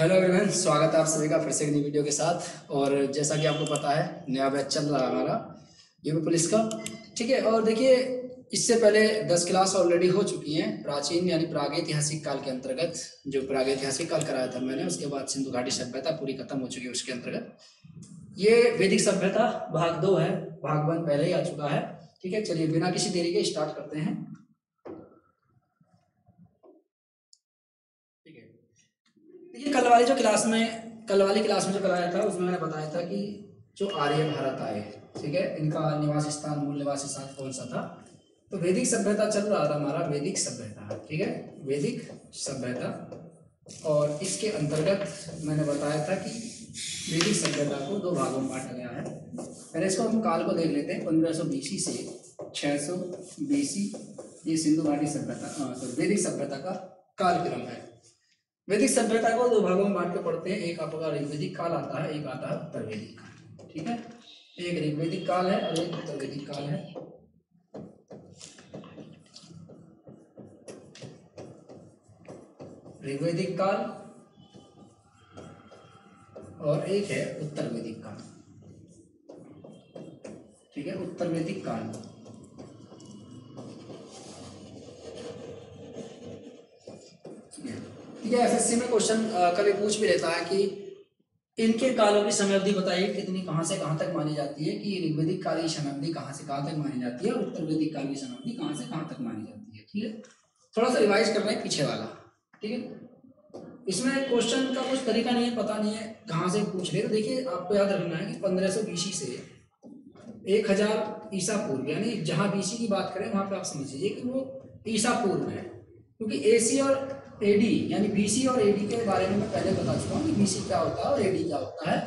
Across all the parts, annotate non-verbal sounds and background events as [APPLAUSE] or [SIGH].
Hello everyone, स्वागत है आप सभी का फिर से एक नई वीडियो के साथ। और जैसा कि आपको पता है, नया बैच चल रहा है हमारा यूपी पुलिस का। ठीक है, और देखिए, इससे पहले दस क्लास ऑलरेडी हो चुकी हैं, प्राचीन यानी प्रागैतिहासिक काल के अंतर्गत। जो प्रागैतिहासिक काल कराया था मैंने, उसके बाद सिंधु घाटी सभ्यता पूरी खत्म हो चुकी है उसके अंतर्गत। ये वैदिक सभ्यता, भाग दो है, भाग वन पहले ही आ चुका है। ठीक है, चलिए, बिना किसी देरी के स्टार्ट करते हैं ठीक है देखिए कल वाली जो क्लास में कल वाली क्लास में जो कराया था, उसमें मैंने बताया था कि जो आर्य भारत आए, ठीक है? इनका निवास स्थान, मूल निवास स्थान कौन सा था? तो वैदिक सभ्यता चल रहा था हमारा वैदिक सभ्यता, ठीक है? वैदिक सभ्यता। और इसके अंतर्गत मैंने बताया था कि वैदिक सभ्यता को दो भागों में बांटा गया है। पहले इसको हम काल को देख लेते हैं, पंद्रह सौ बीसी से छः सौ बीसी, ये सिंधु घाटी सभ्यता तो वैदिक सभ्यता का कालक्रम है। वैदिक सभ्यता को दो भागों में बांट के पढ़ते हैं। एक आपका ऋग्वेदिक काल आता है, एक आता है उत्तर वैदिक काल। ठीक है? एक ऋग्वेदिक काल है और एक उत्तर वैदिक काल है। ऋग्वेदिक काल और एक है उत्तर वैदिक काल। ठीक है? उत्तर वैदिक काल है एसएससी में क्वेश्चन कभी पूछ भी लेता है कि इनके कालों की समय अवधि बताइए, कितनी, कहाँ से कहाँ तक मानी जाती है, कि ऋग्वेदिक काल की समय अवधि कहाँ से कहाँ तक मानी जाती है और उत्तर वैदिक काल की समय अवधि कहाँ से कहाँ तक मानी जाती है, ठीक है? थोड़ा सा रिवाइज कर रहे हैं पीछे वाला, ठीक है? इसमें क्वेश्चन का कुछ तरीका नहीं है, पता नहीं है, कहाँ से पूछ रहे तो देखिए, आपको याद रखना है कि पंद्रह सौ बीसी से एक हज़ार ईसा पूर्व, यानी जहाँ बीसी की बात करें, वहाँ पे आप समझ लीजिए कि वो ईसा पूर्व है, क्योंकि एसी और एडी यानी बीसी और एडी के बारे में मैं पहले बता चुका हूँ कि बीसी क्या होता है और एडी क्या होता है।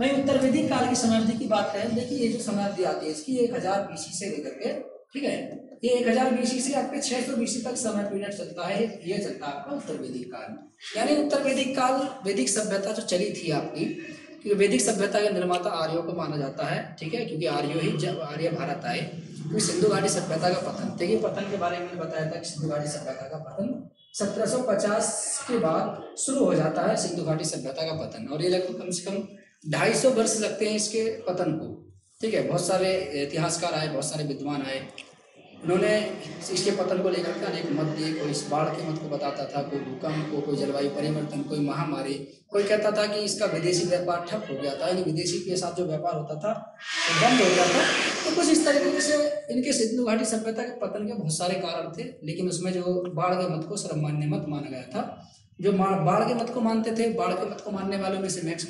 वही उत्तर वैदिक काल की समयावधि की बात करें, देखिए ये जो समयावधि आती है, इसकी एक हज़ार बीसी से लेकर के, ठीक है? ये एक हज़ार बीसी से आपके छह सौ बीसी तक समय पीरियड चलता है, ये चलता है आपका उत्तर वैदिक काल। यानी उत्तर वैदिक काल वैदिक सभ्यता जो चली थी आपकी, क्योंकि वैदिक सभ्यता का निर्माता आर्यों को माना जाता है, ठीक है? क्योंकि आर्यो ही जब आर्य भारत आए, क्योंकि सिंधु घाटी सभ्यता का पतन। देखिए पतन के बारे में बताया था कि सिंधु घाटी सभ्यता का पतन 1750 के बाद शुरू हो जाता है सिंधु घाटी सभ्यता का पतन। और ये लगभग कम से कम ढाई सौ वर्ष लगते हैं इसके पतन को। ठीक है, बहुत सारे इतिहासकार आए, बहुत सारे विद्वान आए उन्होंने इसके पतन को लेकर के अनेक मत दिए। कोई इस बाढ़ के मत को बताता था, कोई भूकंप को, कोई जलवायु परिवर्तन, कोई महामारी। कोई कहता था कि इसका विदेशी व्यापार ठप हो गया था। यानी विदेशी के साथ जो व्यापार होता था, वो बंद हो गया था। तो कुछ इस तरीके से इनके सिंधु घाटी सभ्यता के पतन के बहुत सारे कारण थे। लेकिन उसमें जो बाढ़ के मत को सर्वमान्य मत माना गया था। जो बाढ़ के मत को मानते थे, बाढ़ के मत को मानने वालों में से मैक्स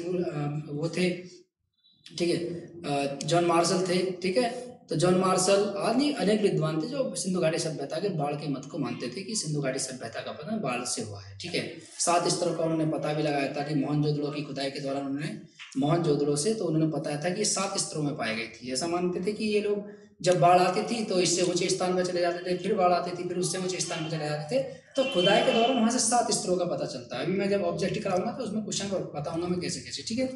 वो थे, ठीक है जॉन मार्शल थे, ठीक है। तो जॉन मार्शल आदि अनेक विद्वान थे जो सिंधु घाटी सभ्यता के बाढ़ के मत को मानते थे कि सिंधु घाटी सभ्यता का पतन बाढ़ से हुआ है, ठीक है? सात स्तरों का उन्होंने पता भी लगाया था कि मोहन जोदड़ो की खुदाई के दौरान उन्होंने, मोहन जोदड़ो से तो उन्होंने बताया था कि सात स्तरों में पाई गई थी। ऐसा मानते थे कि ये लोग जब बाढ़ आती थी तो इससे ऊँचे स्थान पर चले जाते थे, फिर बाढ़ आती थी, फिर उससे ऊँचे स्थान पर चले जाते थे। तो खुदाई के दौरान वहाँ से सात स्तरों का पता चलता है। अभी मैं जब ऑब्जेक्ट कराऊँगा तो उसमें क्वेश्चन बताऊँगा मैं कैसे कैसे ठीक है?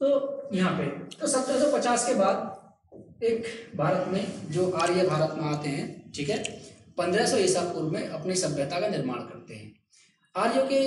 तो यहाँ पे तो सत्रह सौ पचास के बाद एक भारत में जो आर्य भारत में आते हैं, ठीक है, पंद्रह सौ ईसा पूर्व में अपनी सभ्यता का निर्माण करते हैं। आर्यों के,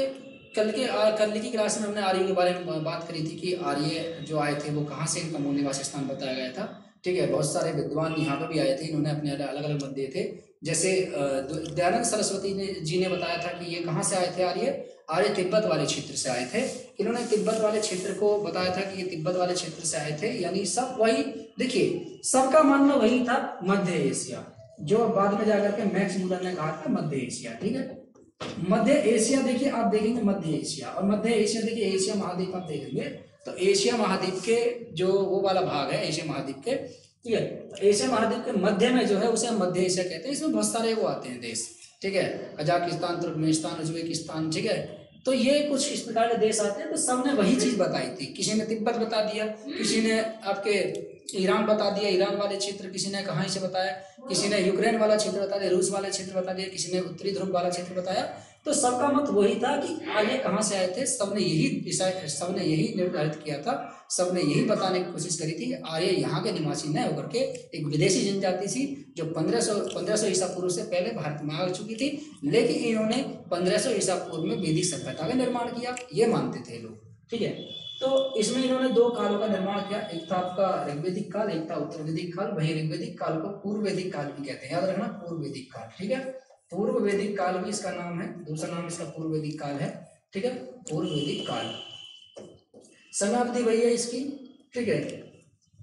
कल के, कल की क्लास में हमने आर्यों के बारे में बात करी थी कि आर्य जो आए थे वो कहाँ से इनका मूल निवास स्थान बताया गया था। ठीक है, बहुत सारे विद्वान यहाँ पर भी आए थे, इन्होंने अपने अलग अलग मत दिए थे। जैसे दयानंद सरस्वती ने, जी ने बताया था कि ये कहाँ से आए थे, आर्य? आर्य तिब्बत वाले क्षेत्र से आए थे। इन्होंने तिब्बत वाले क्षेत्र को बताया था कि ये तिब्बत वाले क्षेत्र से आए थे। यानी सब वही, देखिए, सबका मानना वही था, मध्य एशिया। जो बाद में जाकर के मैक्स मूलर ने कहा था, मध्य एशिया, ठीक है? मध्य एशिया देखिए, आप देखेंगे मध्य एशिया। और मध्य एशिया देखिए, एशिया महाद्वीप आप देखेंगे। तो एशिया महाद्वीप के जो वो वाला भाग है, एशिया महाद्वीप के, ठीक है? तो एशिया महाद्वीप के मध्य में जो है, उसे हम मध्य एशिया कहते हैं। इसमें बहुत सारे वो आते हैं देश, ठीक है? कजाकिस्तान, तुर्कमेनिस्तान, उज्बेकिस्तान, ठीक है? तो ये कुछ इस प्रकार के देश आते हैं। तो सबने वही चीज़ बताई थी। किसी ने तिब्बत बता दिया, किसी ने आपके ईरान बता दिया, ईरान वाले क्षेत्र किसी ने कहाँ से बताया? किसी ने यूक्रेन वाला क्षेत्र बता दिया रूस वाले क्षेत्र बता दिया, किसी ने उत्तरी ध्रुव वाला क्षेत्र बताया। तो सबका मत वही था कि आर्य कहाँ से आए थे, सबने यही सबने यही निर्धारित किया था, सबने यही बताने की कोशिश करी थी, आर्य यहाँ के निवासी न होकर के एक विदेशी जनजाति थी, जो पंद्रह सौ पंद्रह सौ ईसा पूर्व से पहले भारत में आ चुकी थी, लेकिन इन्होंने पंद्रह सौ ईसा पूर्व में वैदिक सभ्यता का निर्माण किया, ये मानते थे लोग। ठीक है? तो इसमें इन्होंने दो कालों का निर्माण किया, एक था आपका ऋग्वेदिक काल, एक था उत्तर वैदिक काल। वही ऋग्वेदिक काल को पूर्व वैदिक काल भी कहते हैं, याद रखना पूर्व वैदिक काल, ठीक है? पूर्व वैदिक काल भी इसका नाम है, दूसरा नाम इसका पूर्व वैदिक काल है, ठीक है? पूर्व वैदिक काल। समाप्ति वही है इसकी, ठीक है?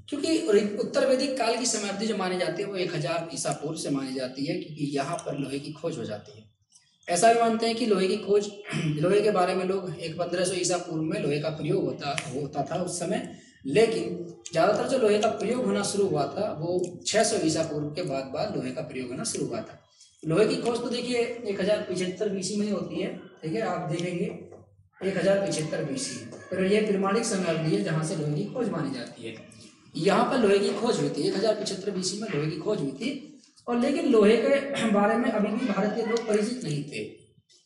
क्योंकि उत्तर वैदिक काल की समाप्ति जो मानी जाती है, वो एक हज़ार ईसा पूर्व से मानी जाती है, क्योंकि यहाँ पर लोहे की खोज हो जाती है। ऐसा भी मानते हैं कि लोहे की खोज, [CLEARS THROAT] लोहे के बारे में लोग एक पंद्रह सौ ईसा पूर्व में लोहे का प्रयोग होता होता था उस समय। लेकिन ज़्यादातर जो लोहे का प्रयोग होना शुरू हुआ था, वो छह सौ ईसा पूर्व के बाद बाद लोहे का प्रयोग होना शुरू हुआ था। लोहे की खोज तो देखिए, एक हज़ार पिछहत्तर बीसी में होती है, ठीक है? आप देखेंगे, एक हज़ार पिछहत्तर बीसी। फिर ये प्रमाणिक समय अवधि है जहाँ से लोहे की खोज मानी जाती है। यहाँ पर लोहे की खोज हुई थी, एक हज़ार पिछहत्तर बीसी में लोहे की खोज हुई थी। और लेकिन लोहे के बारे में अभी भी भारतीय लोग परिचित नहीं थे।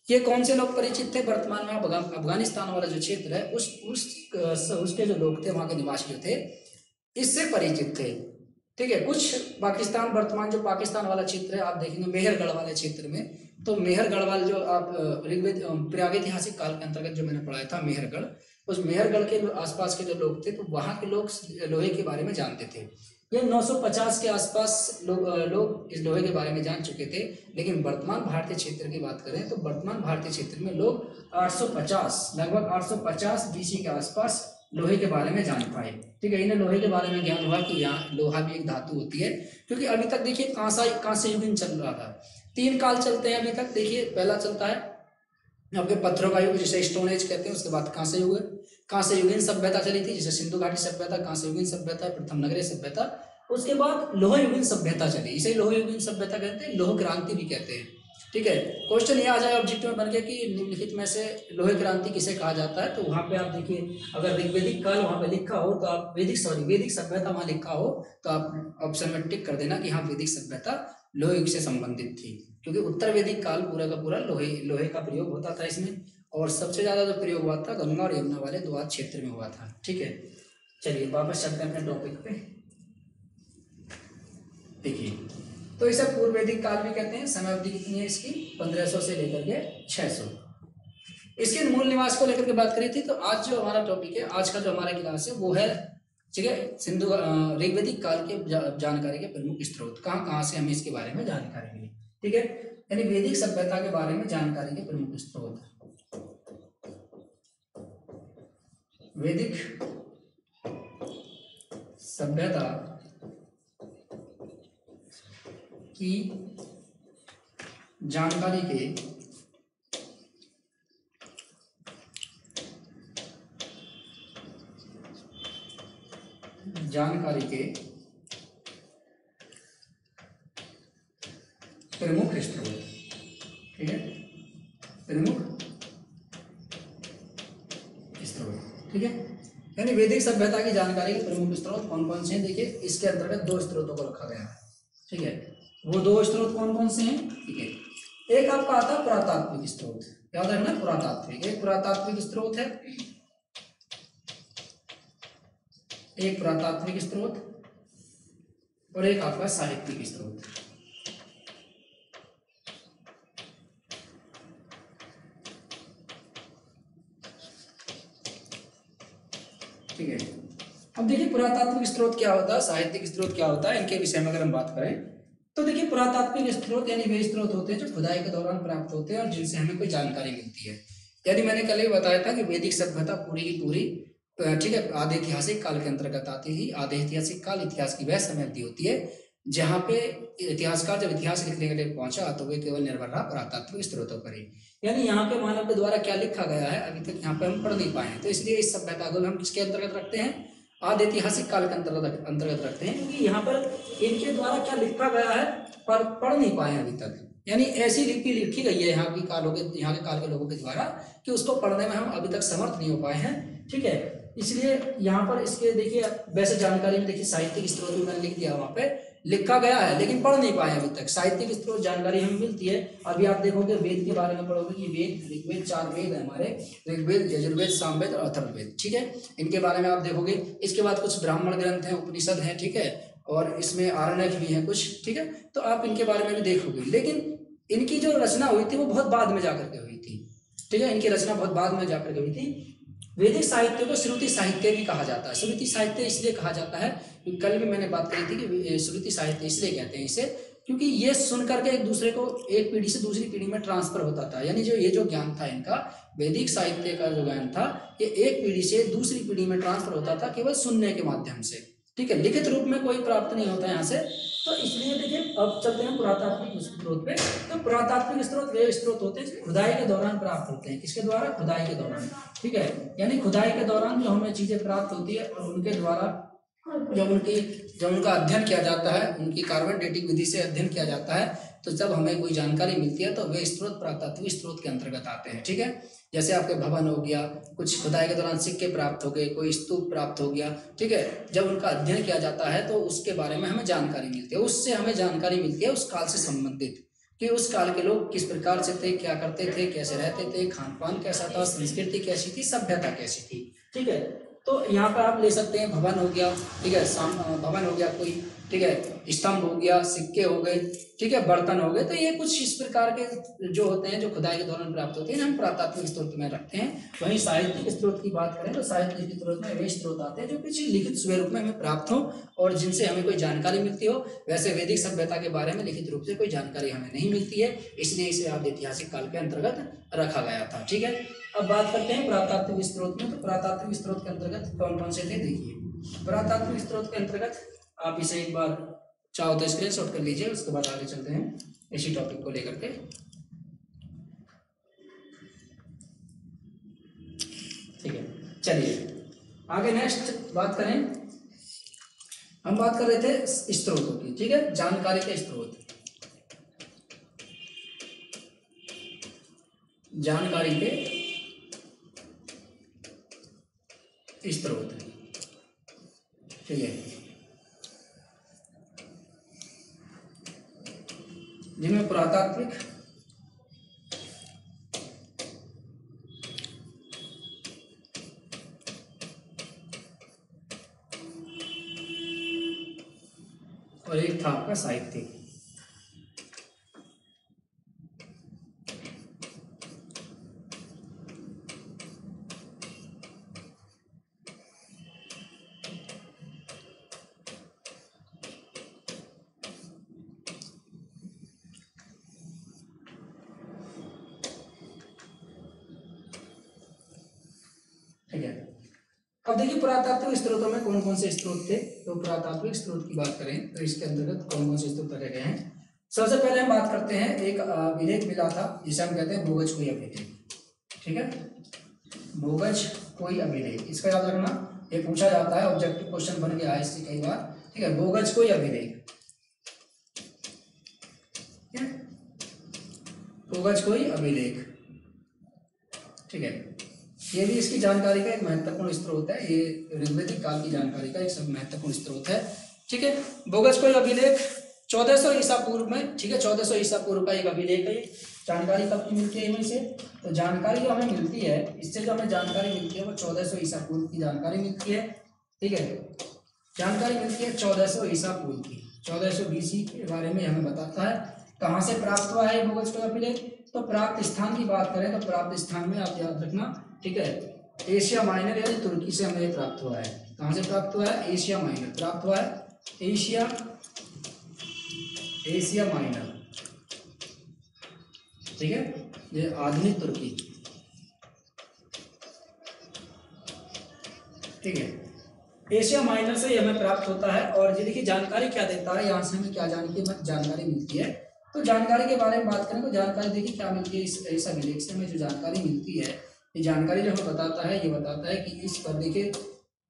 ये कौन से लोग परिचित थे? वर्तमान में अफ़गानिस्तान वाला जो क्षेत्र है, उस उस उसके जो लोग थे, वहाँ के निवासी जो थे, इससे परिचित थे। ठीक है, कुछ पाकिस्तान, वर्तमान जो पाकिस्तान वाला क्षेत्र है, आप देखेंगे मेहरगढ़ वाले क्षेत्र में तो मेहरगढ़ वाले जो आप, ऋग्वेद प्रागैतिहासिक काल के अंतर्गत जो मैंने पढ़ाया था, मेहरगढ़, उस मेहरगढ़ के आसपास के जो लोग थे तो वहाँ के लोग लोहे के बारे में जानते थे। ये 950 के आसपास लोग लोग इस लोहे के बारे में जान चुके थे। लेकिन वर्तमान भारतीय क्षेत्र की बात करें तो वर्तमान भारतीय क्षेत्र में लोग 850 लगभग 850 बीसी के आसपास लोहे के बारे में जान पाए। ठीक है, इन्हें लोहे के बारे में ज्ञान हुआ कि यहाँ लोहा भी एक धातु होती है, क्योंकि अभी तक देखिए कांसा, कांस्य युग चल रहा था। तीन काल चलते हैं अभी तक, देखिए, पहला चलता है आपके पत्थरों का युग, जिसे स्टोन एज कहते हैं, उसके बाद कांस्य युग कांस्य युगीन सभ्यता चली थी, जिसे सिंधु घाटी सभ्यता कांस्य युगीन सभ्यता, प्रथम नगरीय सभ्यता, उसके बाद लोह युगीन सभ्यता चली। इसे लोह युगीन सभ्यता कहते हैं, लोह क्रांति भी कहते हैं। ठीक है? क्वेश्चन ये आ जाए ऑब्जेक्टिव में बन गया कि निम्नलिखित में से लोहे क्रांति किसे कहा जाता है? तो वहाँ पे आप देखिए, अगर ऋग्वेदिक काल वहाँ पे लिखा हो तो आप वैदिक सॉरी वैदिक सभ्यता वहाँ लिखा हो तो आप ऑप्शन में टिक कर देना कि हाँ वैदिक सभ्यता लोहे युग से संबंधित थी, क्योंकि उत्तर वैदिक काल पूरा का पूरा लोहे लोहे का प्रयोग होता था इसमें, और सबसे ज़्यादा जो प्रयोग हुआ था गंगा और यमुना वाले द्वार क्षेत्र में हुआ था, ठीक है? चलिए वापस चलते हैं अपने टॉपिक पे। देखिए तो इसे पूर्व वैदिक काल भी कहते हैं, समय अवधि कितनी है इसकी? पंद्रह सौ से लेकर के छह सौ। इसके मूल निवास को लेकर के बात करी थी तो आज जो हमारा टॉपिक है, आज का जो हमारा क्लास है, वो है ठीक है? सिंधु ऋग्वेदिक काल के जानकारी के प्रमुख स्त्रोत कहाँ कहाँ से हमें इसके बारे में जानकारी मिली? ठीक है? यानी वैदिक सभ्यता के बारे में जानकारी के प्रमुख स्त्रोत वैदिक सभ्यता की जानकारी के जानकारी के प्रमुख स्त्रोत ठीक है? प्रमुख स्त्रोत ठीक है? यानी वैदिक सभ्यता की जानकारी के प्रमुख स्त्रोत कौन कौन से हैं? देखिए, इसके अंतर्गत दो स्त्रोतों को रखा गया है। ठीक है? वो दो स्रोत कौन कौन से हैं? ठीक है? एक आपका आता है पुरातात्विक स्रोत। याद रखना, पुरातात्विक। एक पुरातात्विक स्रोत है। एक पुरातात्विक स्रोत और एक आपका साहित्यिक स्रोत। ठीक है। अब देखिए पुरातात्विक स्रोत क्या होता है, साहित्यिक स्रोत क्या होता है, इनके विषय में अगर हम बात करें तो देखिए पुरातात्विक स्रोत यानी वे स्रोत होते हैं जो खुदाई के दौरान प्राप्त होते हैं और जिनसे हमें कोई जानकारी मिलती है। यानी मैंने कल ही बताया था कि वैदिक सभ्यता पूरी की पूरी ठीक है आधे ऐतिहासिक काल के अंतर्गत आती ही आधे ऐतिहासिक काल इतिहास की वह समय अवधि होती है, जहाँ पे इतिहासकार जब इतिहास लिखने के लिए पहुँचा तो वे केवल निर्भर रहा पुरातात्विक स्रोतों पर ही। यानी यहाँ पे मानव के द्वारा क्या लिखा गया है, अभी तक यहाँ पे हम पढ़ नहीं पाए तो इसलिए इस सभ्यता को हम किसके अंतर्गत रखते हैं? आदि ऐतिहासिक काल के अंतर्गत अंतर्गत रखते हैं, क्योंकि यहाँ पर इनके द्वारा क्या लिखा गया है, पर पढ़ नहीं पाए अभी तक। यानी ऐसी लिपि लिखी गई है यहाँ की कालों के, यहाँ के काल के लोगों के द्वारा, कि उसको पढ़ने में हम अभी तक समर्थ नहीं हो पाए हैं, ठीक है? इसलिए यहाँ पर इसके देखिए, वैसे जानकारी में देखिए, साहित्यिक स्त्रोत में मैंने लिख दिया वहाँ पे। लिखा गया है, लेकिन पढ़ नहीं पाए अभी तक। साहित्यिक स्त्रोत जानकारी हमें मिलती है। अभी आप देखोगे वेद के बारे में पढ़ोगे कि वेद, ऋग्वेद चार वेद है हमारे। ऋग्वेद, यजुर्वेद, सामवेद और अथर्ववेद, ठीक है? इनके बारे में आप देखोगे। इसके बाद कुछ ब्राह्मण ग्रंथ हैं, उपनिषद हैं, ठीक है? और इसमें आरण्यक भी है कुछ, ठीक है? तो आप इनके बारे में भी देखोगे। लेकिन इनकी जो रचना हुई थी, वो बहुत बाद में जाकर के हुई थी, ठीक है? इनकी रचना बहुत बाद में जाकर के हुई थी। वैदिक साहित्य को श्रुति साहित्य भी कहा जाता है। श्रुति साहित्य इसलिए कहा जाता है कल भी मैंने बात करी थी कि श्रुति साहित्य इसलिए कहते हैं इसे, क्योंकि ये सुन करके एक दूसरे को, एक पीढ़ी से दूसरी पीढ़ी में ट्रांसफ़र होता था। यानी जो, ये जो ज्ञान था इनका, वैदिक साहित्य का जो ज्ञान था, ये एक पीढ़ी से दूसरी पीढ़ी में ट्रांसफ़र होता था केवल सुनने के माध्यम से। ठीक है? लिखित रूप में कोई प्राप्त नहीं होता यहाँ से। तो इसलिए देखिए, अब चलते हैं पुरातात्विक स्त्रोत पे। तो पुरातात्विक स्त्रोत वे स्त्रोत होते हैं खुदाई के दौरान प्राप्त होते हैं। किसके द्वारा? खुदाई के दौरान। ठीक है? यानी खुदाई के दौरान जो हमें चीज़ें प्राप्त होती है और उनके द्वारा जब उनकी, जब उनका अध्ययन किया जाता है, उनकी कार्बन डेटिंग विधि से अध्ययन किया जाता है तो जब हमें कोई जानकारी मिलती है तो वे स्त्रोत पुरातात्विक स्त्रोत के अंतर्गत आते हैं, ठीक है? जैसे आपके भवन हो गया, कुछ खुदाई के दौरान सिक्के प्राप्त हो गए, कोई स्तूप प्राप्त हो गया, ठीक है? जब उनका अध्ययन किया जाता है तो उसके बारे में हमें जानकारी मिलती है। उससे हमें जानकारी मिलती है उस काल से संबंधित कि उस काल के लोग किस प्रकार से थे, क्या करते थे, कैसे रहते थे खान पान कैसा था, संस्कृति कैसी थी, सभ्यता कैसी थी, ठीक है? तो यहाँ पर आप ले सकते हैं, भवन हो गया, ठीक है भवन हो गया कोई, ठीक है, स्तंभ हो गया, सिक्के हो गए, ठीक है, बर्तन हो गए तो ये कुछ इस प्रकार के जो होते हैं, जो खुदाई के दौरान प्राप्त होते हैं, हम प्रातात्विक स्त्रोत में रखते हैं। वहीं साहित्यिक स्त्रोत की बात करें तो साहित्यिक स्त्रोत में वे स्त्रोत आते हैं, जो किसी लिखित स्वरूप में हमें प्राप्त हो और जिनसे हमें कोई जानकारी मिलती हो। वैसे वैदिक सभ्यता के बारे में लिखित रूप से कोई जानकारी हमें नहीं मिलती है, इसलिए इसे आदि ऐतिहासिक काल के अंतर्गत रखा गया था, ठीक है? अब बात करते हैं प्रातात्विक स्त्रोत में तो प्रातात्विक स्त्रोत के अंतर्गत कौन कौन से थे? देखिए, प्रातात्विक स्त्रोत के अंतर्गत आप इसे एक बार चाहो तो स्क्रीन शॉट कर लीजिए, उसके बाद आगे चलते हैं इसी टॉपिक को लेकर के। ठीक है, चलिए, आगे नेक्स्ट बात करें। हम बात कर रहे थे स्त्रोतों की, ठीक है? जानकारी के स्त्रोत जानकारी के स्त्रोत ठीक है? जिनमें पुरातात्विक और एक था आपका साहित्यिक। अब देखिए पुरातात्विक स्त्रोतों में कौन कौन से स्त्रोत थे? तो पुरातात्विक स्त्रोत की बात करें तो इसके अंतर्गत कौन कौन से स्त्रोत रखे गए हैं? सबसे पहले हम बात करते हैं, एक विलेख मिला था, जिसे हम कहते हैं बोगज कोई अभिलेख ठीक है? बोगज कोई अभिलेख इसका याद रखना, ये पूछा जाता है ऑब्जेक्टिव क्वेश्चन बन गया है इससे कई बार। ठीक है? बोगज कोई अभिलेख बोगज कोई अभिलेख ठीक है? ये भी इसकी जानकारी का एक महत्वपूर्ण स्रोत है, ये ऋग्वेदिक काल की जानकारी का एक सब महत्वपूर्ण स्रोत है। ठीक है, बोगस कोई अभिलेख चौदह सौ ईसा पूर्व में, ठीक है चौदह सौ ईसा पूर्व का एक अभिलेख है, जानकारी कब की मिलती है से? तो जानकारी जो हमें मिलती है, इससे जो हमें जानकारी मिलती है, वो चौदह सौ ईसा पूर्व की जानकारी मिलती है, ठीक है? जानकारी मिलती है चौदह सौ ईसा पूर्व की चौदह सौ बीसी के बारे में हमें बताता है। कहाँ से प्राप्त हुआ है बोगस कोई अभिलेख? तो प्राप्त स्थान की बात करें तो प्राप्त स्थान में आप याद रखना, ठीक है? एशिया माइनर यानी तुर्की से हमें प्राप्त हुआ है। कहाँ से प्राप्त हुआ है? Asia Minor. प्राप्त हुआ है एशिया एशिया माइनर। ठीक है? ये आधुनिक तुर्की। ठीक है? एशिया माइनर से हमें प्राप्त होता है और ये देखिए, जानकारी क्या देता है? यहाँ से हमें क्या जानकारी मिलती है? तो जानकारी के बारे में बात करें तो जानकारी देखिए क्या मिलती है, इस ऐसा विलेख से हमें जो जानकारी मिलती है, ये जानकारी जो हमें बताता है, ये बताता है कि इस पर देखिए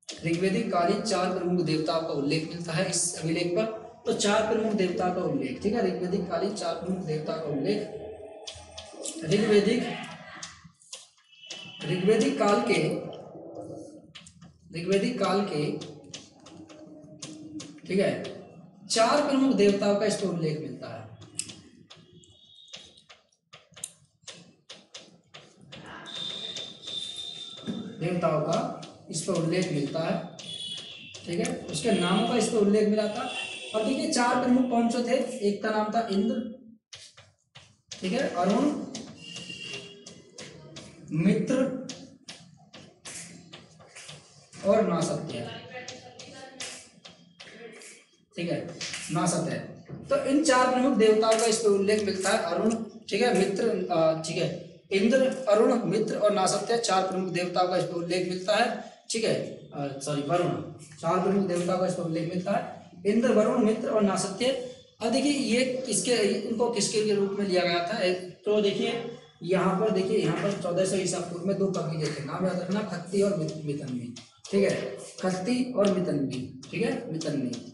ऋग्वेदिक कालीन चार प्रमुख देवताओं का उल्लेख मिलता है इस अभिलेख पर। तो चार प्रमुख देवता का उल्लेख, ठीक है ऋग्वेदिक कालीन चार प्रमुख देवता का उल्लेख। ऋग्वेदिक ऋग्वेदिक काल के ऋग्वेदिक काल के, ठीक है, चार प्रमुख देवताओं का इसको उल्लेख मिलता है। देवताओं का इस पर उल्लेख मिलता है। ठीक है? उसके नामों का इस पर उल्लेख मिला था। और देखिए, चार प्रमुख कौन से थे? एक का नाम था इंद्र। ठीक है? अरुण, मित्र और नासत्य। ठीक है? नासत्य। तो इन चार प्रमुख देवताओं का इस पर उल्लेख मिलता है अरुण। ठीक है? मित्र ठीक है? इंद्र, अरुण, मित्र और नासत्य, चार प्रमुख देवताओं का इस पर उल्लेख मिलता है। ठीक है? सॉरी वरुण। चार प्रमुख देवताओं का इस पर उल्लेख मिलता है। इंद्र, वरुण, मित्र और नासत्य। अब देखिए, ये किसके, इनको किसके के रूप में लिया गया था? तो देखिए, यहाँ पर देखिए, यहाँ पर चौदह सौ ईसा पूर्व में दो कबीले थे, नाम याद रखना, खत्ती और मितनवी ठीक है? खत्ती और मितनवी ठीक है? मितनवी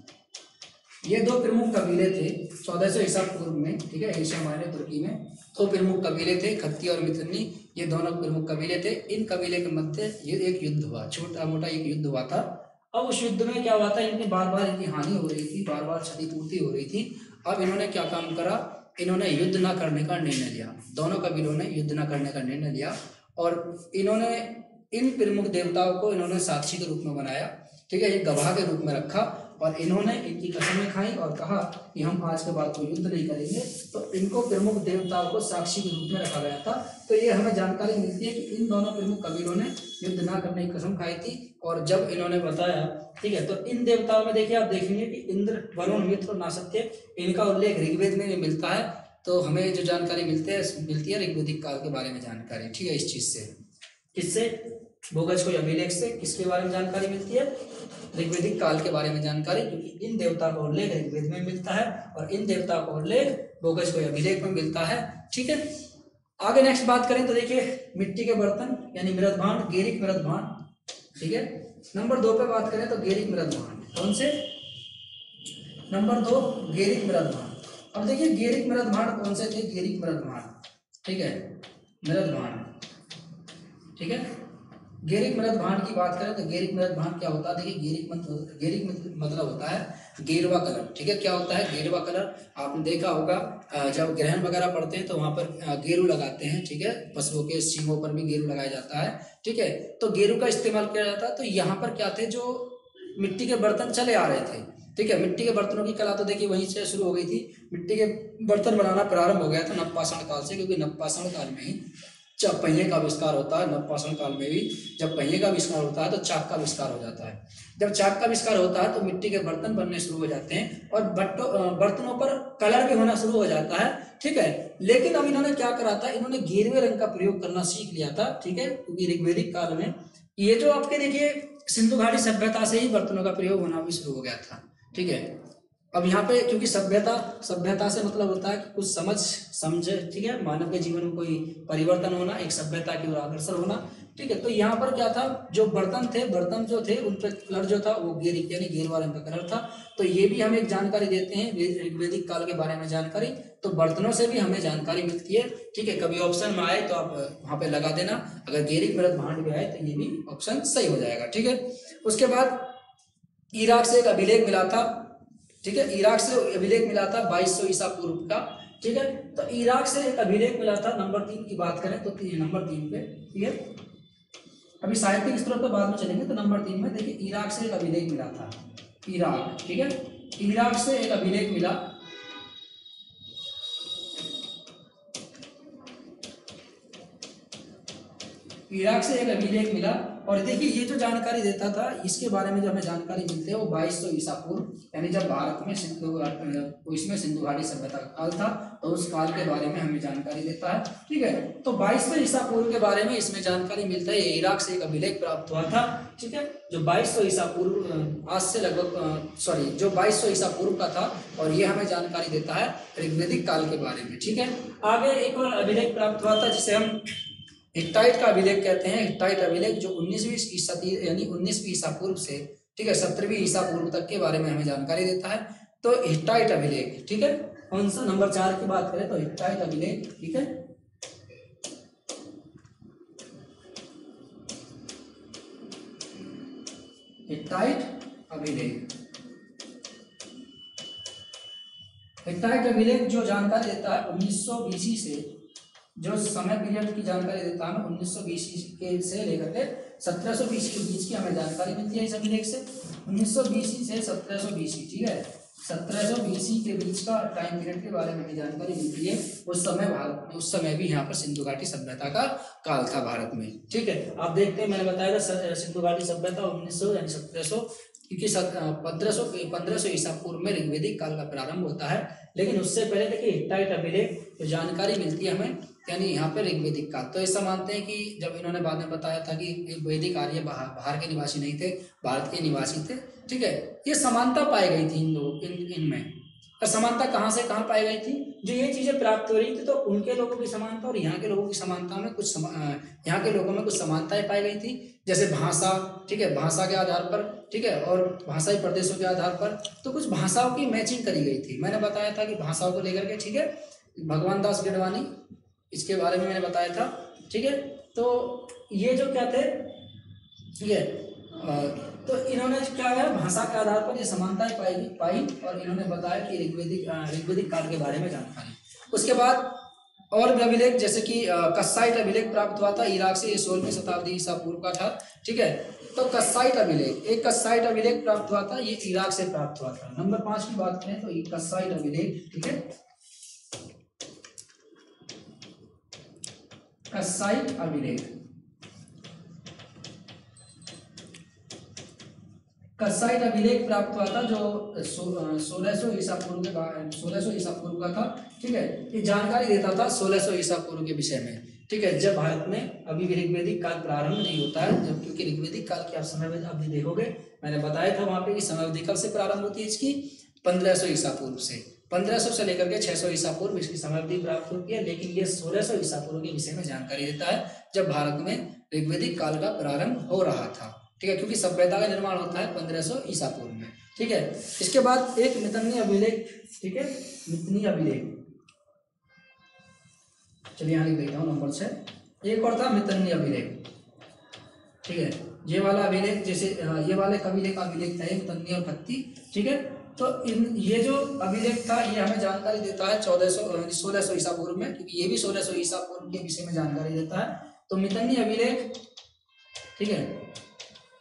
ये दो प्रमुख कबीले थे, चौदह सौ ईसा पूर्व में, ठीक है, एशिया मायने तुर्की में। दो प्रमुख कबीले थे, खत्ती और मितनी ये दोनों प्रमुख कबीले थे। इन कबीले के मध्य ये एक युद्ध हुआ, छोटा मोटा एक युद्ध हुआ था। अब उस युद्ध में क्या हुआ था, इनकी बार बार इनकी हानि हो रही थी बार बार क्षतिपूर्ति हो रही थी। अब इन्होंने क्या काम करा, इन्होंने युद्ध न करने का निर्णय लिया। दोनों कबीलों ने युद्ध न करने का निर्णय लिया और इन्होंने, इन प्रमुख देवताओं को इन्होंने साक्षी के रूप में बनाया, ठीक है ये गवाह के रूप में रखा और इन्होंने इनकी कसमें खाई और कहा कि हम आज के बाद कोई युद्ध नहीं करेंगे। तो इनको प्रमुख देवताओं को साक्षी के रूप में रखा गया था। तो ये हमें जानकारी मिलती है कि इन दोनों प्रमुख कबीरों ने युद्ध ना करने की कसम खाई थी और जब इन्होंने बताया, ठीक है तो इन देवताओं में देखिए, आप देखेंगे कि इंद्र, वरुण, मित्र और नासत्य, इनका उल्लेख ऋग्वेद में मिलता है। तो हमें जो जानकारी मिलती है मिलती है ऋग्वेदिक काल के बारे में जानकारी, ठीक है, इस चीज़ से। किससे भोगज को अभिलेख से किसके बारे में जानकारी मिलती है? ऋग्वेदिक काल के बारे में जानकारी, क्योंकि इन देवता का उल्लेख ऋग्वेद में मिलता है और इन देवता का उल्लेख भोगज को अभिलेख में मिलता है। ठीक है? आगे नेक्स्ट बात करें तो देखिए, मिट्टी के बर्तन, यानी मृद भांड गेरिक मृद भांड ठीक है? नंबर दो पे बात करें तो गेरिक मृद भांड कौन से? नंबर दो, गेरिक मृद भांड अब देखिए, गेरिक मृद भांड कौन से थे? गेरिक मृद भांड ठीक है? मृद भांड ठीक है? गेरिक मृत भांड की बात करें तो गेरिक मृत भांड क्या होता है? देखिए, गेरिक गेरिक मतलब होता है गेरवा कलर, ठीक है? क्या होता है? गेरवा कलर, आपने देखा होगा जब ग्रहण वगैरह पड़ते हैं तो वहाँ पर गेरू लगाते हैं, ठीक है? पशुओं के सींगों पर भी गेरू लगाया जाता है, ठीक है? तो गेरू का इस्तेमाल किया जाता है तो यहाँ पर क्या थे? जो मिट्टी के बर्तन चले आ रहे थे, ठीक है? मिट्टी के बर्तनों की कला तो देखिए वहीं से शुरू हो गई थी। मिट्टी के बर्तन बनाना प्रारंभ हो गया था नवपाषण काल से, क्योंकि नवपाषण काल में ही जब पहिए का आविष्कार होता है, नवपाषण काल में भी जब पहिए का आविष्कार होता है तो चाक का आविष्कार हो जाता है। जब चाक का आविष्कार होता है तो मिट्टी के बर्तन बनने शुरू हो जाते हैं और बर्तनों पर कलर भी होना शुरू हो जाता है, ठीक है? लेकिन अब इन्होंने क्या करा था? इन्होंने गेरवे रंग का प्रयोग करना सीख लिया था, ठीक है? क्योंकि ऋग्वेदिक काल में ये जो आपके देखिए, सिंधु घाटी सभ्यता से ही बर्तनों का प्रयोग होना भी शुरू हो गया था, ठीक है? अब यहाँ पे क्योंकि सभ्यता सभ्यता से मतलब होता है कि कुछ समझ समझ, ठीक है? मानव के जीवन में कोई परिवर्तन होना, एक सभ्यता की ओर अग्रसर होना, ठीक है? तो यहाँ पर क्या था? जो बर्तन थे, बर्तन जो थे, उन पर कलर जो था, वो गेर, यानी गेरवा रंग का कलर था। तो ये भी हमें एक जानकारी देते हैं ऋग्वेदिक काल के बारे में जानकारी। तो बर्तनों से भी हमें जानकारी मिलती है, ठीक है? कभी ऑप्शन में आए तो आप, वहाँ पे लगा देना। अगर गेरिक मृत भांड भी आए तो ये भी ऑप्शन सही हो जाएगा, ठीक है? उसके बाद इराक से एक अभिलेख मिला था ठीक है? इराक से अभिलेख मिला था बाईस सौ ईसा पूर्व का, ठीक है? तो इराक से एक अभिलेख मिला था, नंबर तीन की बात करें तो नंबर तीन पे, ठीक है? अभी साहित्यिक स्त्रोत पर बाद में चलेंगे तो नंबर तीन में देखिए, इराक से एक अभिलेख मिला था, इराक, ठीक है? इराक से एक अभिलेख मिला इराक से एक अभिलेख मिला। और देखिए, ये जो जानकारी देता था, इसके बारे में जो हमें जानकारी मिलती है, वो बाईस सौ ईसा पूर्व, यानी जब भारत में सिंधु इसमें सिंधु घाटी सभ्यता का काल था तो उस काल के बारे में हमें जानकारी देता है। ठीक है? तो बाईस सौ ईसा पूर्व के बारे में इसमें जानकारी मिलता है इराक से एक अभिलेख प्राप्त हुआ था। ठीक है? जो बाईस सौ ईसा पूर्व आज से लगभग सॉरी जो बाईस सौ ईसा पूर्व का था, और ये हमें जानकारी देता है ऋग्वेदिक काल के बारे में। ठीक है? आगे एक और अभिलेख प्राप्त हुआ था, जिसे हम हिट्टाइट का अभिलेख कहते हैं। हिट्टाइट अभिलेख जो उन्नीसवीं सदी यानी उन्नीसवीं ईसा पूर्व से, ठीक है, सत्रहवीं ईसा पूर्व तक के बारे में हमें जानकारी देता है। तो हिट्टाइट अभिलेख, ठीक है? कौन सा? नंबर चार की बात करें तो हिट्टाइट अभिलेख, ठीक है? हिटाइट अभिलेख। हिटाइट अभिलेख जो जानकारी देता है 1900 बीसी से जो समय पीरियड की जानकारी देता है 1900 बीसी के से लेकर के 1700 बीसी के बीच की हमें जानकारी मिलती है इस अभिलेख से। 1900 बीसी से 1700 बीसी, ठीक है? 1700 बीसी के बीच का टाइम पीरियड के बारे में जानकारी मिलती है, उस समय भारत में, उस समय भी यहाँ पर सिंधु घाटी सभ्यता का काल था भारत में, ठीक है? आप देखते हैं, मैंने बताया था सिंधु घाटी सभ्यता उन्नीस सौ यानी सत्रह सौ, क्योंकि पंद्रह सौ पंद्रह सौ ईसा पूर्व में ऋग्वेदिक काल का प्रारंभ होता है, लेकिन उससे पहले देखिए हिट्टाइट अभिलेख जो जानकारी मिलती है हमें, यानी यहाँ पे ऋग्वेदिक का। तो ऐसा मानते हैं कि जब इन्होंने बाद में बताया था कि वैदिक आर्य बाहर के निवासी नहीं थे, भारत के निवासी थे, ठीक है? ये समानता पाई गई थी इन लोग, इन, इनमें। और समानता कहाँ से, कहाँ पाई गई थी? जो ये चीज़ें प्राप्त हो रही थी तो उनके लोगों की समानता और यहाँ के लोगों की समानता में कुछ यहाँ के लोगों में कुछ समानताएँ पाई गई थी। जैसे भाषा, ठीक है? भाषा के आधार पर, ठीक है? और भाषाई प्रदेशों के आधार पर तो कुछ भाषाओं की मैचिंग करी गई थी। मैंने बताया था कि भाषाओं को लेकर के, ठीक है? भगवान दास गिडवानी, इसके बारे में मैंने बताया था, ठीक है? तो ये जो क्या थे, ठीक है? तो इन्होंने क्या है, भाषा के आधार पर ये समानताएँ पाई पाई और इन्होंने बताया कि ऋग्वेदिक ऋग्वेदिक काल के बारे में जानकारी। उसके बाद और भी अभिलेख, जैसे कि कस्साइट अभिलेख प्राप्त हुआ था, इराक से ये सोलहवीं शताब्दी ईसा पूर्व का था, ठीक है? तो कस्साइट अभिलेख, एक कस्साइट अभिलेख प्राप्त हुआ था, ये इराक से प्राप्त हुआ था। नंबर पाँच की बात करें तो ये कस्साइट अभिलेख, ठीक है? कस्साइट अभिलेख कसाइट अभिलेख प्राप्त हुआ था जो सोलह सौ ईसा पूर्व के सोलह सौ ईसा पूर्व का था, ठीक है? ये जानकारी देता था सोलह सौ ईसा पूर्व के विषय में, ठीक है? जब भारत में अभी भी ऋग्वेदिक काल प्रारंभ नहीं होता है जब क्योंकि ऋग्वेदिक काल की आप समय अवधि देखोगे, मैंने बताया था वहाँ पे कि समय अवधि कब से प्रारंभ होती है इसकी? पंद्रह सौ ईसा पूर्व से। पंद्रह सौ से लेकर के छह सौ ईसा पूर्व इसकी समय अवधि प्राप्त होती है, लेकिन ये सोलह सौ ईसा पूर्व के विषय में जानकारी देता है, जब भारत में ऋग्वेदिक काल का प्रारंभ हो रहा था। ठीक है, क्योंकि सभ्यता का निर्माण होता है पंद्रह सौ ईसा पूर्व में। ठीक है, इसके बाद एक मितनी अभिलेख, ठीक है मितनी अभिलेख। चलिए यहाँ लिख देता हूँ नंबर छः एक और था मितनी अभिलेख। ठीक है, ये वाला अभिलेख जैसे ये वाले कविलेख अभिलेख था मितनी और भक्ति। ठीक है तो इन, ये जो अभिलेख था, ये हमें जानकारी देता है चौदह सौ सोलह सौ ईसा पूर्व में, क्योंकि ये भी सोलह सौ ईसा पूर्व के विषय में जानकारी देता है। तो मितनी अभिलेख, ठीक है?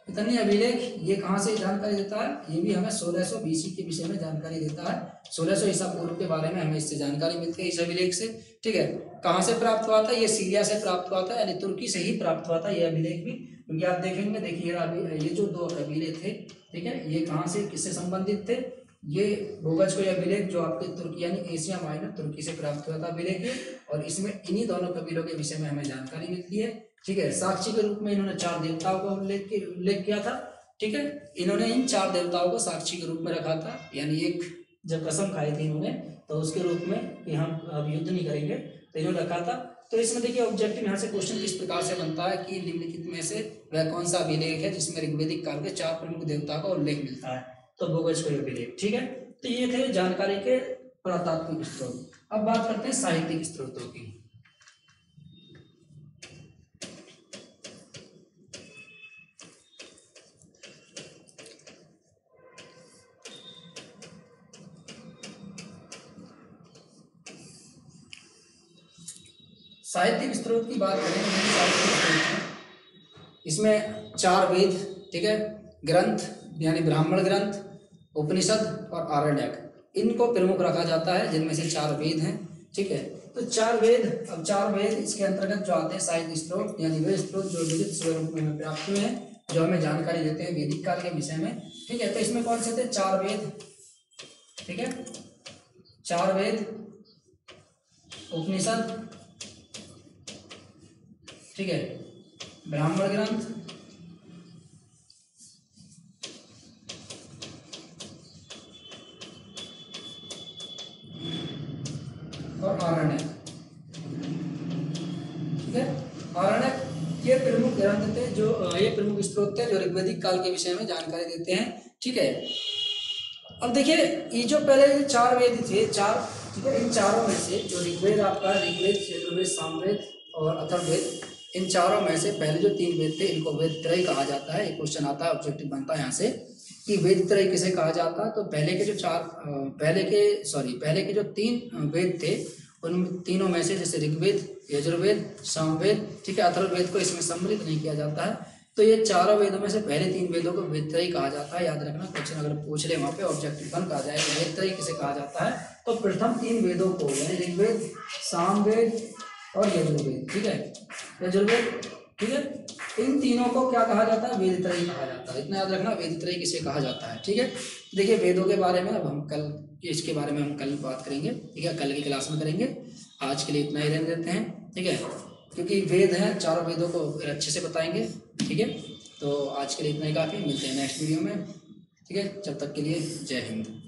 इतनी अभिलेख, ये कहाँ से जानकारी देता है? ये भी हमें 1600 बीसी के विषय में जानकारी देता है। सोलह सौ ईसा पूर्व के बारे में हमें इससे जानकारी मिलती है इस अभिलेख से, ठीक है? कहाँ से प्राप्त हुआ था? ये सीरिया से प्राप्त हुआ था, यानी तुर्की से ही प्राप्त हुआ था ये अभिलेख भी। क्योंकि आप देखेंगे, देखिए ये जो दो कबीले थे, ठीक है? ये कहाँ से, किससे संबंधित थे? ये भूगज को अभिलेख जो आपके तुर्की, यानी एशिया माइनर तुर्की से प्राप्त हुआ था अभिलेख और इसमें इन्हीं दोनों कबीलों के विषय में हमें जानकारी मिलती है। ठीक है, साक्षी के रूप में इन्होंने चार देवताओं का उल्लेख उल्लेख किया था। ठीक है, इन्होंने इन चार देवताओं को साक्षी के रूप में रखा था। यानी एक जब कसम खाई थी इन्होंने तो उसके रूप में कि हम अब युद्ध नहीं करेंगे तो इन्होंने रखा था। तो इसमें देखिए ऑब्जेक्टिव यहाँ से क्वेश्चन किस प्रकार से बनता है कि निम्नलिखित में से वह कौन सा अभिलेख है जिसमें ऋग्वेदिक काल के चार प्रमुख देवताओं का उल्लेख मिलता है? तो भोगज को अभिलेख ठीक है? तो ये थे जानकारी के पुरातात्विक स्त्रोत अब बात करते हैं साहित्यिक स्त्रोतों की। साहित्यिक स्त्रोत की बात करें इसमें चार वेद, ठीक है? ग्रंथ यानी ब्राह्मण ग्रंथ, उपनिषद और आरण्यक। इनको प्रमुख रखा जाता है, जिनमें से चार वेद हैं, ठीक है? तो चार वेद, अब चार वेद इसके अंतर्गत जो आते हैं, साहित्य स्त्रोत यानी वे स्त्रोत जो विविध स्वरूप में प्राप्त हुए हैं, जो हमें जानकारी देते हैं वैदिक काल के विषय में, ठीक है? तो इसमें कौन से थे? चार वेद, ठीक है? चार वेद, उपनिषद, ठीक है? ब्राह्मण ग्रंथ ये स्त्रोत थे जो ऋग्वेदिक काल के विषय में जानकारी देते हैं, ठीक है? अब देखिए, ये जो पहले चार वेद थे, चार, ठीक है, इन चारों में से जो ऋग्वेद आपका ऋग्वेद क्षेत्रवेद सामवेद और अथर्ववेद, इन चारों में से पहले जो तीन वेद थे, इनको वेद त्रय कहा जाता है, एक क्वेश्चन आता है ऑब्जेक्टिव बनता है यहाँ से कि वेद त्रय किसे कहा जाता है? तो पहले के जो चार पहले के सॉरी पहले के जो तीन वेद थे, उन तीनों में से जैसे ऋग्वेद, यजुर्वेद, सामवेद, ठीक है, अथर्ववेद को इसमें सम्मिलित नहीं किया जाता है। तो ये चारों वेदों में से पहले तीन वेदों को वेदत्रयी कहा जाता है। याद रखना, क्वेश्चन अगर पूछ ले वहाँ पे ऑब्जेक्टिव वन कहा जाए वेदत्रयी किसे कहा जाता है? तो प्रथम तीन वेदों को, यानी ऋग्वेद, सामवेद और यजुर्वेद, ठीक है? यजुर्वेद, ठीक है? इन तीनों को क्या कहा जाता है? वेदत्रयी कहा जाता है। इतना याद रखना वेदत्रयी किसे कहा जाता है, ठीक है? देखिए, वेदों के बारे में अब हम कल, इसके बारे में हम कल बात करेंगे, ठीक है? कल की क्लास में करेंगे। आज के लिए इतना ही रहने देते हैं, ठीक है? क्योंकि वेद हैं, चारों वेदों को फिर अच्छे से बताएँगे ठीक है? तो आज के लिए इतना ही काफ़ी, मिलते हैं नेक्स्ट वीडियो में। ठीक है? जब तक के लिए जय हिंद।